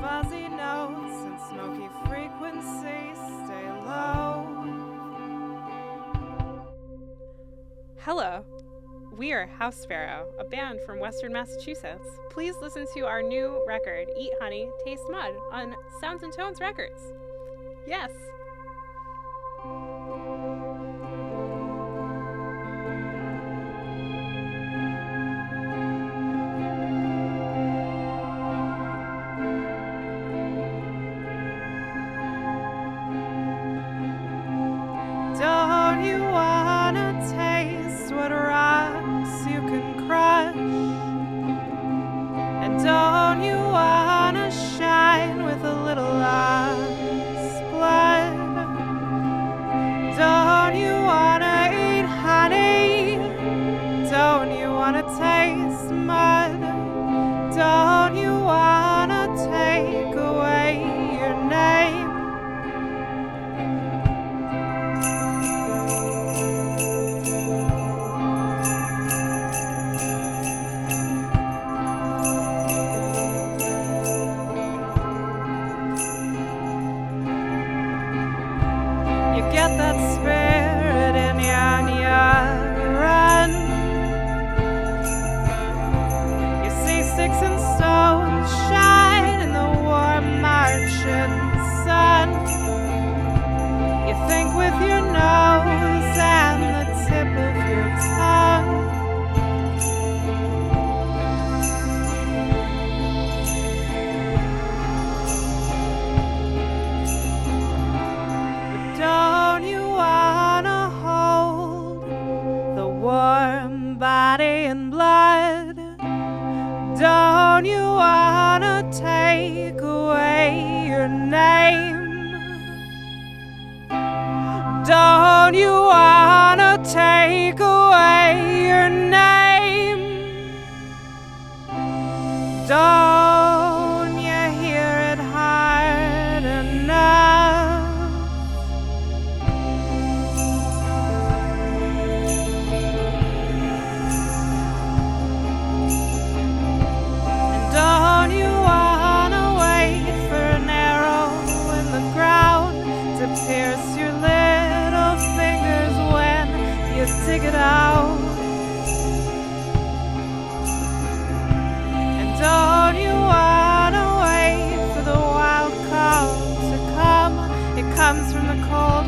fuzzy notes and smoky frequencies stay low. Hello. We are House Sparrow, a band from Western Massachusetts. Please listen to our new record, Eat Honey, Taste Mud, on Sounds and Tones Records. Yes. You wanna You get Don't you wanna take away your name? Don't you wanna take away your name? To your little fingers when you dig it out? And don't you wanna wait for the wild call to come? It comes from the cold